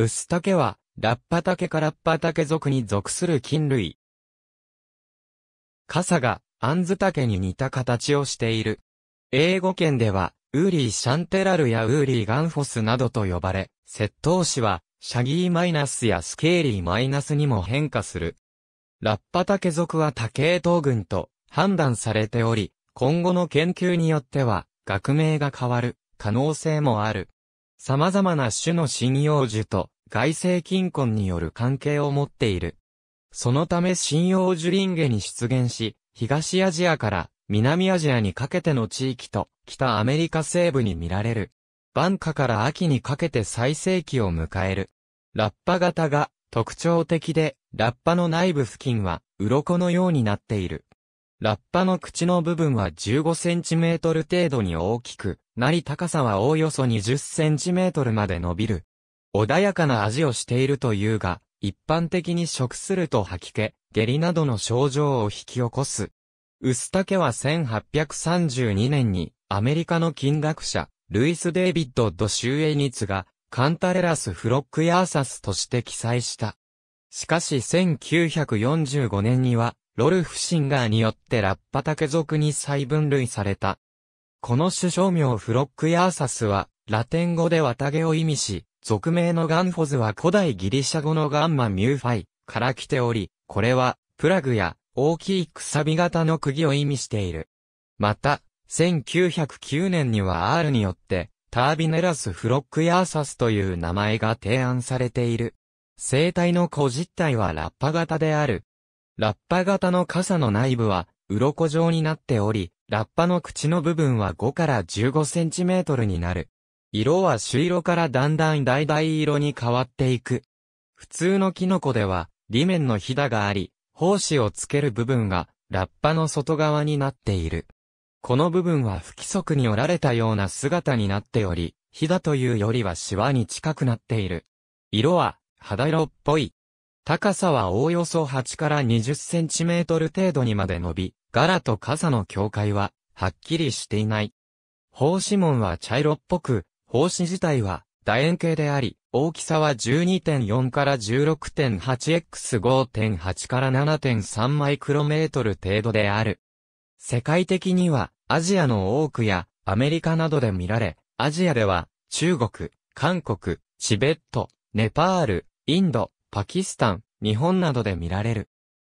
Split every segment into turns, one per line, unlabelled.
ウスタケは、ラッパタケかラッパタケ属に属する菌類。傘が、アンズタケに似た形をしている。英語圏では、ウーリーシャンテラルやウーリーガンフォスなどと呼ばれ、窃盗詞は、シャギーマイナスやスケーリーマイナスにも変化する。ラッパタケ属は多系統群と判断されており、今後の研究によっては、学名が変わる可能性もある。様々な種の針葉樹と外生菌根による関係を持っている。そのため針葉樹林下に出現し、東アジアから南アジアにかけての地域と北アメリカ西部に見られる。晩夏から秋にかけて最盛期を迎える。ラッパ型が特徴的で、ラッパの内部付近は鱗のようになっている。ラッパの口の部分は15センチメートル程度に大きく、なり高さはおおよそ20センチメートルまで伸びる。穏やかな味をしているというが、一般的に食すると吐き気、下痢などの症状を引き起こす。ウスタケは1832年にアメリカの金学者、ルイス・デイビッド・ド・シューエニツがカンタレラス・フロックヤーサスとして記載した。しかし1945年にはロルフ・シンガーによってラッパタケ属に再分類された。この首相名フロックヤーサスはラテン語で綿毛を意味し、俗名のガンフォズは古代ギリシャ語のガンマミューファイから来ており、これはプラグや大きいくさび型の釘を意味している。また、1909年には R によって、タービネラスフロックヤーサスという名前が提案されている。生体の小実体はラッパ型である。ラッパ型の傘の内部は、鱗状になっており、ラッパの口の部分は5から15センチメートルになる。色は朱色からだんだん橙色に変わっていく。普通のキノコでは、裏面のひだがあり、胞子をつける部分がラッパの外側になっている。この部分は不規則に折られたような姿になっており、ひだというよりはシワに近くなっている。色は肌色っぽい。高さはおおよそ8から20センチメートル程度にまで伸び、柄と傘の境界ははっきりしていない。胞子紋は茶色っぽく、胞子自体は楕円形であり、大きさは12.4から 16.8x5.8 から7.3マイクロメートル程度である。世界的にはアジアの多くやアメリカなどで見られ、アジアでは中国、韓国、チベット、ネパール、インド、パキスタン、日本などで見られる。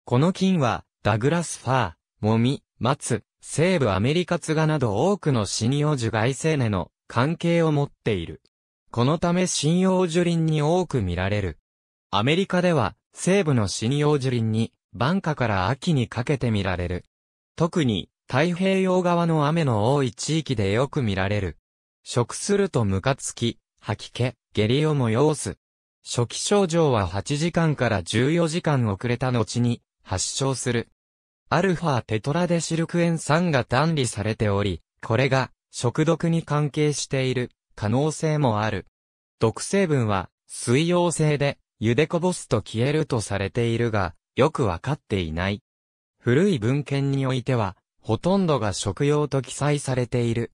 この菌はダグラスファー、モミ、松、西部アメリカツガなど多くの針葉樹外生根の関係を持っている。このため針葉樹林に多く見られる。アメリカでは、西部の針葉樹林に、晩夏から秋にかけて見られる。特に、太平洋側の雨の多い地域でよく見られる。食するとムカつき、吐き気、下痢を催す。初期症状は8時間から14時間遅れた後に発症する。アルファテトラデシルクエン酸が単理されており、これが食毒に関係している。可能性もある。毒成分は水溶性で茹でこぼすと消えるとされているが、よくわかっていない。古い文献においては、ほとんどが食用と記載されている。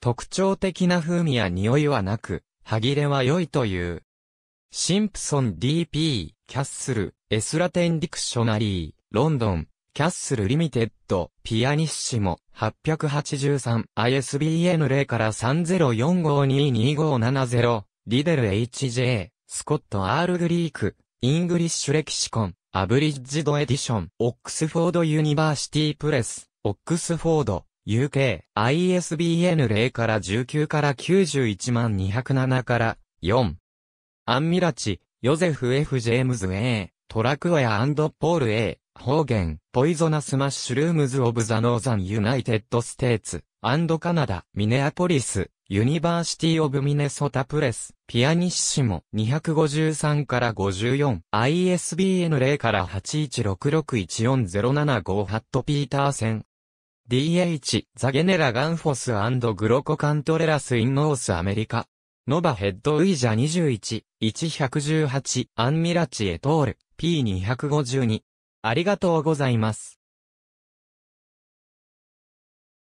特徴的な風味や匂いはなく、歯切れは良いという。シンプソン DP、キャッスル、エスラテンディクショナリー、ロンドン、キャッスルリミテッド、ピアニッシモ、883、ISBN 0から3045222570、リデル HJ、スコット R グリーク、イングリッシュレキシコン、アブリッジドエディション、オックスフォードユニバーシティプレス、オックスフォード、UK、ISBN 0から19から91万207から4。アンミラチ、ヨゼフ F. ジェームズ A. トラクウェアポール A. 方言、ポイゾナスマッシュルームズ・オブ・ザ・ノーザン・ユナイテッド・ステーツ、アンド・カナダ、ミネアポリス、ユニバーシティ・オブ・ミネソタ・プレス、ピアニッシモ、253から54、ISBN 0から8166140758ハット・ピーターセン。DH、ザ・ゲネラ・ガンフォスグロコ・カントレラス・イン・ノース・アメリカ。ノバ・ヘッド・ウイジャ21、1118、アンミラチ・エトール、P252。ありがとうございます。